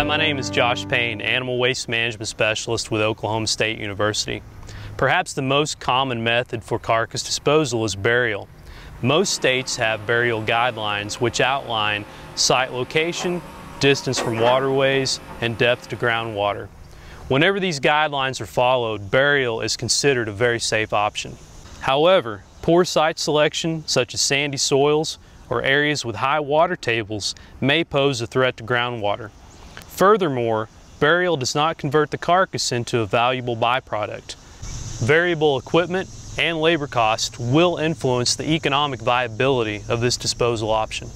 Hi, my name is Josh Payne, Animal Waste Management Specialist with Oklahoma State University. Perhaps the most common method for carcass disposal is burial. Most states have burial guidelines which outline site location, distance from waterways, and depth to groundwater. Whenever these guidelines are followed, burial is considered a very safe option. However, poor site selection, such as sandy soils or areas with high water tables, may pose a threat to groundwater. Furthermore, burial does not convert the carcass into a valuable byproduct. Variable equipment and labor costs will influence the economic viability of this disposal option.